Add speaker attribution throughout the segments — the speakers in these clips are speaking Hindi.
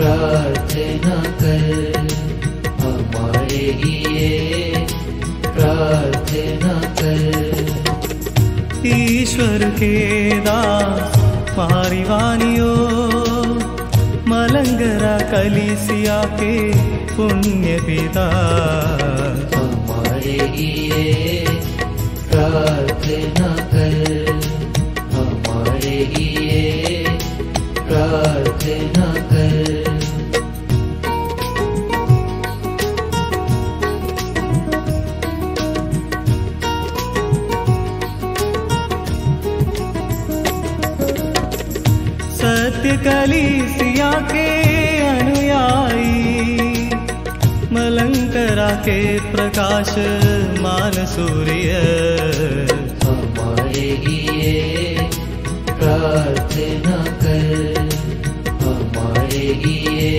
Speaker 1: प्रार्थना कर हमारे लिए प्रार्थना कर
Speaker 2: ईश्वर के दास पारिवानियो मलंगरा कलिसिया के पुण्य पिता।
Speaker 1: हमारे लिए प्रार्थना कर
Speaker 2: सत्य कलिसिया के अनुयायी, मलंकरा के प्रकाश मान सूर्य।
Speaker 1: हमारे लिए प्रार्थना कर, हमारे लिए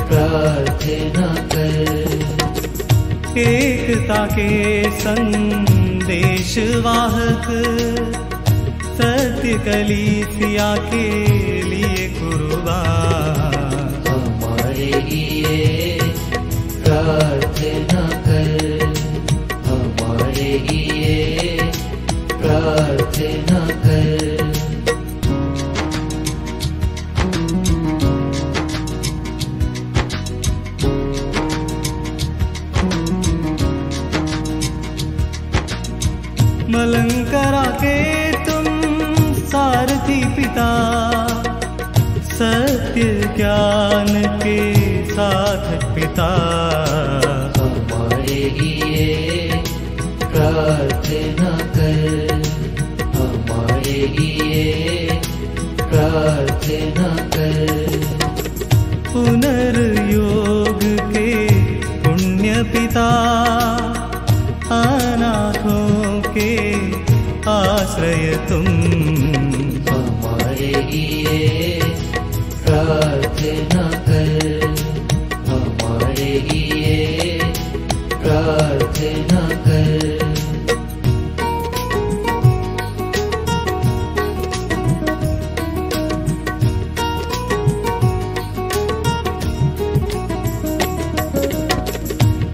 Speaker 1: प्रार्थना कर।
Speaker 2: एकता के संदेश वाहक सत्य कलिसिया के लिए कुर्बान।
Speaker 1: हमारे लिए प्रार्थना कर। हमारे लिए प्रार्थना कर।
Speaker 2: मलंकरा के के साधक पिता।
Speaker 1: हमारे लिए प्रार्थना कर। हमारे लिए प्रार्थना कर।
Speaker 2: पुनर्योग के पुण्य पिता अनाथों के आश्रय तुम।
Speaker 1: हमारे लिए प्रार्थना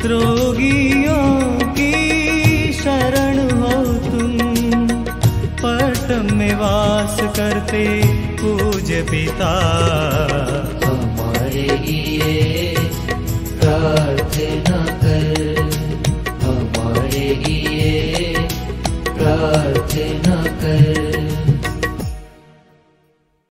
Speaker 2: रोगियों की शरण हो तुम। पट में वास करते पूज्य पिता।
Speaker 1: हमारे लिए प्रार्थना कर। हमारे लिए प्रार्थना कर।